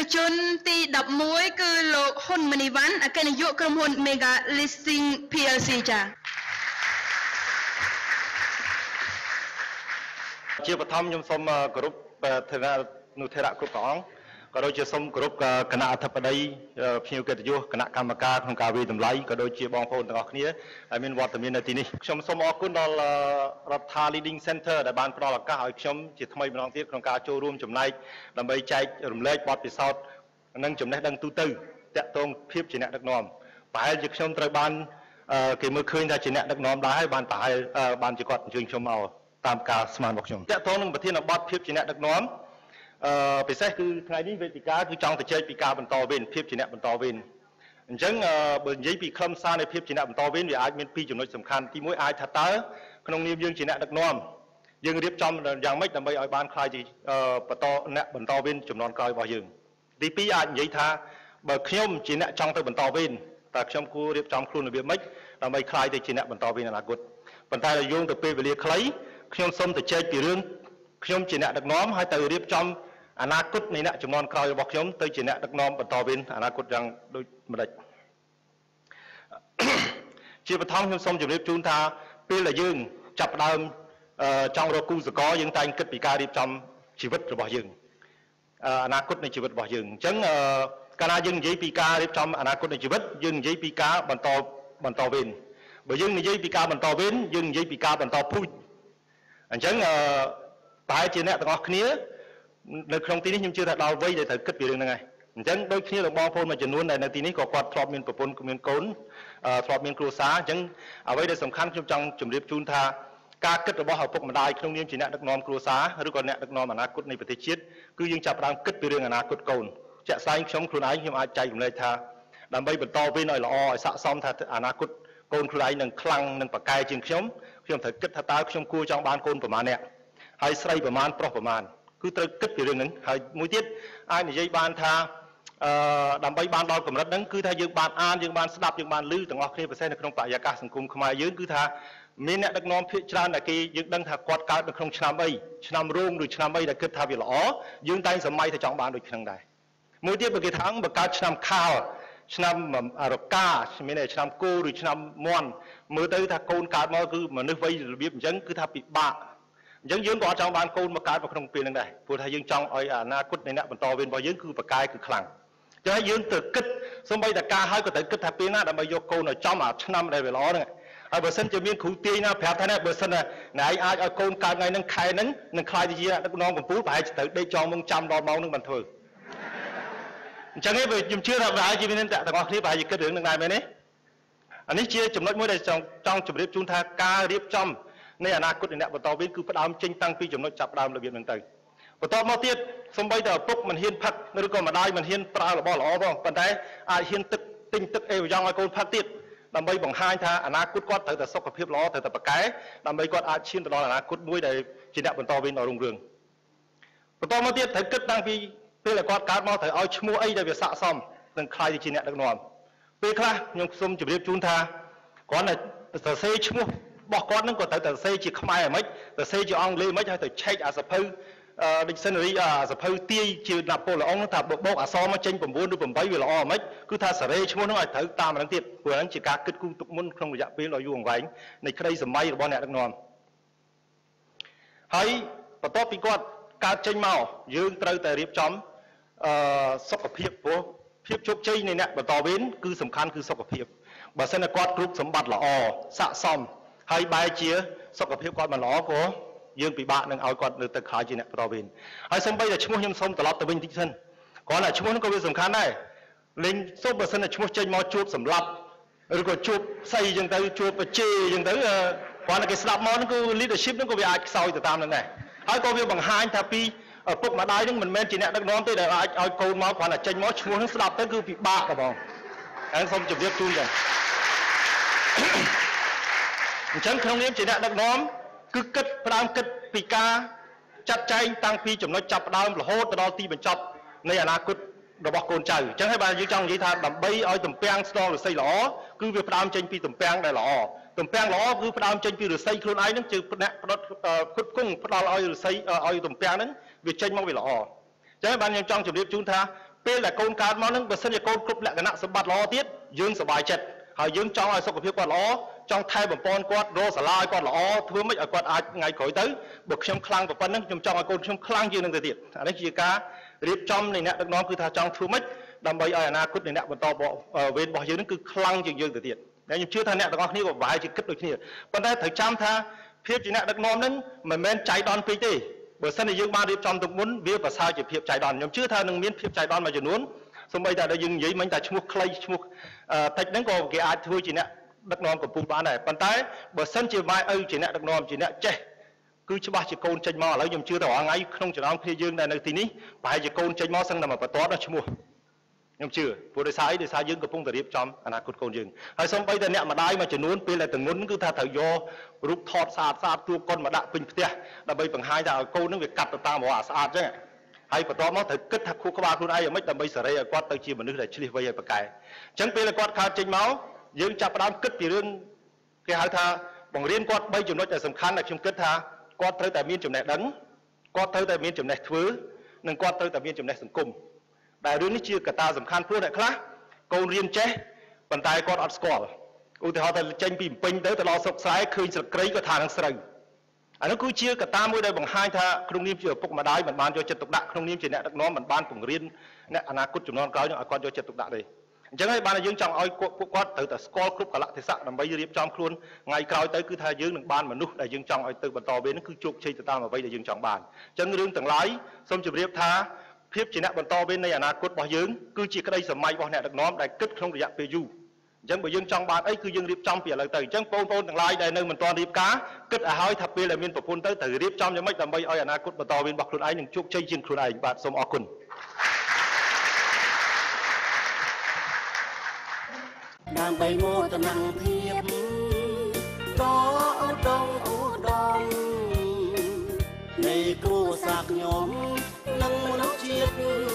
កជនទី11គឺលោកហ៊ុនមនីវ៉ាន់អគ្គនាយកក្រុមហ៊ុន Mega Leasing PLC ចា៎ជាបឋមខ្ញុំសូមគោរពធននុធរៈគ្រប់ព្រះអង្គ ក៏ដូចជាសូមគោរពគណៈអធិបតីភ្ញៀវកិត្តិយសគណៈកម្មការក្នុងការវិតម្លៃក៏ដូចជាបងប្អូនទាំងអស់គ្នាដែលមានវត្តមាននៅទីនេះខ្ញុំសូមអរគុណដល់រដ្ឋា Leading Center ដែលបានផ្ដល់ឱកាសឲ្យខ្ញុំជាថ្មីម្ដងទៀតក្នុងការចូលរួមចំណែកដើម្បីចែករំលែកបទពិសោធន៍និងចំណេះដឹងទូទៅតាក់ទងភាពជាអ្នកដឹកនាំប្រហែលជាខ្ញុំត្រូវបានគេមើលឃើញថាជាអ្នកដឹកនាំដែរហើយបានប្រហែលបានជាគាត់អញ្ជើញខ្ញុំមកតាមការស្មានរបស់ខ្ញុំតាក់ទងនឹងប្រធានបទភាពជាអ្នកដឹកនាំ អឺពិសេសគឺថ្ងៃនេះវេទិកាគឺចង់ទៅជែកពីការបន្តវេនភាពជាអ្នកបន្តវេនអញ្ចឹងបើនិយាយពីខ្លឹមសារនៃភាពជាអ្នកបន្តវេនវាអាចមានពីរចំណុចសំខាន់ទីមួយអាចថាតើក្នុងនាមយើងជាអ្នកដឹកនាំយើងរៀបចំយ៉ាងម៉េចដើម្បីឲ្យបានខ្លាយជាបន្តអ្នកបន្តវេនចំនួនក្រោយរបស់យើងទីពីរអាចនិយាយថាបើខ្ញុំជាអ្នកចង់ទៅបន្តវេនតើខ្ញុំគួររៀបចំខ្លួនរបៀបម៉េចដើម្បីខ្លាយទៅជាអ្នកបន្តវេនអនាគតប៉ុន្តែដល់យោងទៅពេលវេលាខ្លីខ្ញុំសូមទៅចែកពីរឿងខ្ញុំជាអ្នកដឹកនាំហើយទៅរៀបចំ អនាគតនៃអ្នកចំនួនក្រោយរបស់ខ្ញុំទៅជាអ្នកដឹកនាំបន្តវេនអនាគតយ៉ាងដូចម្ដេចជាបឋមខ្ញុំសូមជម្រាបជូនថាពេលដែលយើងចាប់ផ្ដើមចង់រកគូសកលយើងតែងគិតពីការរៀបចំជីវិតរបស់យើងអនាគតនៃជីវិតរបស់យើងអញ្ចឹងកាលណាយើងនិយាយពីការរៀបចំអនាគតនៃជីវិតយើងនិយាយពីការបន្តបន្តវេនបើយើងនិយាយពីការបន្តវេនយើងនិយាយពីការបន្តពូជអញ្ចឹងអឺប្រហែលជាអ្នកទាំងអស់គ្នា នៅក្នុងទីនេះខ្ញុំជឿថាដល់វ័យដែលត្រូវគិតពីរឿងហ្នឹងហើយអញ្ចឹងដូចគ្នាលោកបងប្អូនមួយចំនួនដែលនៅទីនេះក៏គាត់ធ្លាប់មានប្រពន្ធមានកូនធ្លាប់មានគ្រួសារអញ្ចឹងអ្វីដែលសំខាន់ខ្ញុំចង់ជម្រាបជូនថាការគិតរបស់ឪពុកម្ដាយក្នុងនាមជាអ្នកដឹកនាំគ្រួសារឬក៏អ្នកដឹកនាំអនាគតនៃប្រទេសជាតិគឺយើងចាប់ផ្ដើមគិតពីរឿងអនាគតកូនជាក់ស្ដែងខ្ញុំខ្លួនឯងខ្ញុំអាចចែករំលែកថាដើម្បីបន្តវេនឲ្យល្អឲ្យស័ក្តិសមថាអនាគតកូនខ្លួនឯងនឹងខ្លាំងនឹងប្រកែជាងខ្ញុំខ្ញុំត្រូវគិតថាតើខ្ញុំគួរចង់បានកូនប្រមាណអ្នកហើយស្រីប្រមាណប្រុសប្រមាណ គឺត្រូវគិតពីរឿងហ្នឹងហើយមួយទៀតអាចនិយាយបានថាអឺដើម្បីបានដល់កម្រិតហ្នឹងគឺថាយើងបានអានយើងបានស្ដាប់យើងបានឮទាំងអស់គ្នាពិសេសនៅក្នុងបរិយាកាសសង្គមខ្មែរយើងគឺថាមានអ្នកដឹកនាំភាគច្រើនដែលគេយើងដឹងថាគាត់កើតនៅក្នុងឆ្នាំអីឆ្នាំរោងឬឆ្នាំអីដែលគិតថាវាល្អយើងតែងសម័យថាចង់បានដូចហ្នឹងដែរមួយទៀតបើគេថាបើកើតឆ្នាំខាលឆ្នាំរកាមានតែឆ្នាំគោឬឆ្នាំមន់មើលទៅថាកូនកើតមកគឺមនុស្សវ័យរបៀបអញ្ចឹងគឺថាពិបាក អញ្ចឹងយើងក៏អត់ចង់បានកូនមកកើតមកក្នុងពេលហ្នឹងដែរព្រោះថាយើងចង់ឲ្យអនាគតនៃអ្នកបន្តវេនរបស់យើងគឺប្រកែកគឺខ្លាំងអញ្ចឹងយើងត្រូវគិតសំបីតការហើយក៏ត្រូវគិតថាពេលណាដើម្បីយកកូនឲ្យចំអាឆ្នាំដែលវាល្អហ្នឹងហើយបើសិនជាមានគ្រូទាយណាប្រាប់ថាបើសិនណាណែឯងអាចឲ្យកូនកើតថ្ងៃហ្នឹងខែហ្នឹងនឹងខ្លាយទៅជាដឹកនាំកម្ពុជាប្រហែលត្រូវដេកចងមុងចាំដល់ម៉ោងហ្នឹងបានធ្វើអញ្ចឹងឯងខ្ញុំជឿថាប្រហែលជាមានអ្នកទាំងអស់គ្នាប្រហែលជាគិតរឿងហ្នឹងដែរមែនទេអានេះជាចំណុចមួយដែលចង់ចង់ជម្រាបជូនថាការរៀបចំ នៃអនាគតនៃអ្នកបន្តវេនគឺផ្ដើមចេញតាំងពីចំណុចចាប់ផ្ដើមរបៀបហ្នឹងទៅបន្តមកទៀតសំបីតែឪពុកមិនហ៊ានផឹកឬក៏ម្ដាយមិនហ៊ានប្រើរបស់ល្អផងប៉ុន្តែអាចហ៊ានទឹកទិញទឹកអេវយ៉ងឲ្យកូនផឹកទៀតដើម្បីបង្ហាញថាអនាគតគាត់ត្រូវតែសុខភាពល្អត្រូវតែប្រកែដើម្បីគាត់អាចឈានទៅដល់អនាគតមួយដែលជាអ្នកបន្តវេនដ៏រុងរឿងបន្តមកទៀតត្រូវគិតតាំងពីពេលដែលគាត់កើតមកត្រូវឲ្យឈ្មោះអីដែលវាស័ក្តិសមនឹងខ្លាយទៅជាអ្នកដឹកនាំពេលខ្លះខ្ញុំសូមជម្រាបជូនថាគ្រាន់តែសរសេរឈ្មោះ របស់គាត់នឹងក៏ត្រូវតែសរសេរជាខ្មែរហ្មិចសរសេរជាអង់គ្លេសហ្មិចហើយទៅឆែកអាសភៅ dictionary អាសភៅទាយជាណាប៉ូឡេអុងថាបបោកអក្សរមកចេញ9ឬ8វាល្អហ្មិចគឺថាសរេឈ្មោះនោះឲ្យត្រូវតាមហ្នឹងទៀតព្រោះហ្នឹងជាការគិតគូរទុកមុនក្នុងរយៈពេលដ៏យូរអង្វែងនៃក្តីសម័យរបស់អ្នកដឹកនាំហើយបន្ទាប់ពីគាត់កើតចេញមកយើងត្រូវតែរៀបចំអឺសុខភាពព្រោះភាពជោគជ័យនៃអ្នកបន្តវេនគឺសំខាន់គឺសុខភាពបើសិនតែគាត់គ្រប់សម្បត្តិល្អស័ក្តិសម ហើយបែរជាសុខភាពគាត់មិនល្អក៏យើងពិបាកនឹងឲ្យគាត់នៅទៅខ្លាចជាអ្នកបន្តវេនហើយសំបីតែឈ្មោះខ្ញុំសូមត្រឡប់ទៅវិញតិចសិនគ្រាន់តែឈ្មោះនោះក៏វាសំខាន់ដែរលេងសូមបើសិនតែឈ្មោះចេញមកជួបសម្លាប់ឬក៏ជួបផ្សៃអញ្ចឹងទៅជួបបជេអញ្ចឹងទៅគ្រាន់តែគេស្ដាប់មកនោះគឺ leadership នោះក៏វាអាចខ្សោយទៅតាមនឹងដែរហើយក៏វាបង្ហាញថាពីឪពុកម្ដាយនឹងមិនមែនជាអ្នកដឹកនាំទេដែលអាចឲ្យកូនមកគ្រាន់តែចេញមកឈ្មោះនឹងស្ដាប់ទៅគឺពិបាកបងហើយសូមជម្រាបជូនចឹង អញ្ចឹងក្នុងនាមជាអ្នកដឹកនាំគឺគិតផ្ដើមគិតពីការចាត់ចែងតាំងពីចំណុចចាប់ផ្ដើមរហូតទៅដល់ទីបញ្ចប់នៃអនាគតរបស់កូនចៅអញ្ចឹងហើយបានយើងចង់និយាយថាដើម្បីឲ្យទំពាំងស្ទងរស័យល្អគឺវាផ្ដើមចេញពីទំពាំងដែលល្អទំពាំងល្អគឺផ្ដើមចេញពីរស័យខ្លួនឯងហ្នឹងជើអ្នកផ្ដុតផ្គត់ផ្គង់ផ្ដល់ឲ្យរស័យឲ្យទំពាំងហ្នឹងវាចេញមកវាល្អអញ្ចឹងបានខ្ញុំចង់ជម្រាបជូនថាពេលដែលកូនកើតមកហ្នឹងបើសិនជាកូនគ្រប់លក្ខណៈសម្បត្តិល្អទៀតយើងសប្បាយចិត្តហើយយើងចង់ឲ្យសុខភាពគាត់ល្អ ចង់ថែបំពន់គាត់រកសាលាឲ្យគាត់ល្អធ្វើម៉េចឲ្យគាត់អាចថ្ងៃក្រោយទៅបើខ្ញុំខ្លាំងប៉ុណ្ណឹងខ្ញុំចង់ឲ្យកូនខ្ញុំខ្លាំងជាងនឹងទៅទៀតអានេះជាការរៀបចំនៃអ្នកដឹកនាំគឺថាចង់ធ្វើម៉េចដើម្បីឲ្យអនាគតនៃអ្នកបន្តវេនរបស់យើងនឹងគឺខ្លាំងជាងយើងទៅទៀតតែខ្ញុំជឿថាអ្នកទាំងអស់គ្នាក៏ប្រហែលជាគិតដូចគ្នាប៉ុន្តែត្រូវចាំថាភាពជាអ្នកដឹកនាំនឹងមិនមែនចៃដន្យពេកទេបើសិនជាយើងបានរៀបចំទុកមុនវាប្រសើរជាភាពចៃដន្យខ្ញុំជឿថានឹងមានភាពចៃដន្យមួយចំនួនសូម្បីតែយើងនិយាយមិញតែឈ្មោះខ្លីឈ្មោះតិចហ្នឹងក៏គេអាចធ្វើជាអ្នក ដឹកនាំកម្ពុជាបានដែរប៉ុន្តែបើសិនជាម៉ែឪជាអ្នកដឹកនាំជាអ្នកចេះគឺច្បាស់ជាកូនចេញមកឥឡូវខ្ញុំជឿថារាល់ថ្ងៃក្នុងចំណោមគ្នាយើងដែលនៅទីនេះប្រហែលជាកូនចេញមកសឹងតែមកបន្ទាត់ដល់ឈ្មោះខ្ញុំជឿព្រោះដោយសារអីដោយសារយើងកំពុងតែរៀបចំអនាគតកូនយើងហើយសូម្បីតែអ្នកម្ដាយមួយចំនួនពេលដែលតងន់គឺថាត្រូវយករូបថតស្អាតស្អាតទួកុនមកដាក់ពេញផ្ទះដើម្បីបង្ហាញថាឲ្យកូននឹងវាកាត់ទៅតាមរកស្អាតអញ្ចឹងហើយបន្ទាប់មកត្រូវគិតថាខួរក្បាលខ្លួនឯងយ៉ាងម៉េចដើម្បីសេរីឲ្យគាត់ទៅជាមនុស្សដែលឆ្លៀសវៃឲ្យប្រកែអញ្ចឹងពេលគាត់កើតចេញមក យើងចាប់ផ្ដើមគិតពីរឿងគេហៅថាបង្រៀនគាត់3ចំណុចដែលសំខាន់ដែលខ្ញុំគិតថាគាត់ត្រូវតែមានចំណេះដឹងគាត់ត្រូវតែមានចំណេះធ្វើនិងគាត់ត្រូវតែមានចំណេះសង្គមដែលរឿងនេះជាកត្តាសំខាន់ព្រោះអ្នកខ្លះកូនរៀនចេះប៉ុន្តែគាត់អត់ស្គាល់ឧទាហរណ៍ទៅចេញពីពេញទៅទៅដល់ស្រុកស្រែឃើញស្លឹកគ្រៃក៏ថានឹងស្រូវអានោះគឺជាកត្តាមួយដែលបង្ហាញថាក្នុងនាមជាឪពុកម្ដាយមិនបានយកចិត្តទុកដាក់ក្នុងនាមជាអ្នកដឹកនាំមិនបានពង្រៀនអ្នកអនាគតចំនួនក្រោយនឹងឲ្យគាត់យកចិត្តទុកដាក់ទេ អញ្ចឹងហើយបានយើងចង់ឲ្យពួកគាត់ត្រូវតែស្គាល់គ្រប់កលៈទេសៈដើម្បីរៀបចំខ្លួនថ្ងៃក្រោយទៅគឺថាយើងនឹងបានមនុស្សដែលយើងចង់ឲ្យទៅបន្តវេននឹងគឺជោគជ័យទៅតាមអ្វីដែលយើងចង់បានអញ្ចឹងរឿងទាំងឡាយសូមជម្រាបថាភាពជាអ្នកបន្តវេននៃអនាគតរបស់យើងគឺជាក្តីសម័យរបស់អ្នកដឹកនាំដែលគិតក្នុងរយៈពេលយូរអញ្ចឹងបើយើងចង់បានអីគឺយើងរៀបចំពីឥឡូវទៅអញ្ចឹងបងប្អូនទាំងឡាយដែលនៅមិនទាន់រៀបការគិតឲ្យហើយថាពេលដែលមានប្រពន្ធទៅត្រូវរៀបចំយ៉ាងម៉េចដើម្បីឲ្យអនាគតបន្តវេនរបស់ខ្លួនឯងនឹងជោគជ័យជាងខ្លួនឯងបាទសូមអរគុណ ដើម្បីមោទនភាពក៏ឧត្តមឧត្តមនៃគ្រួសារខ្ញុំនិងមនុស្សជាតិ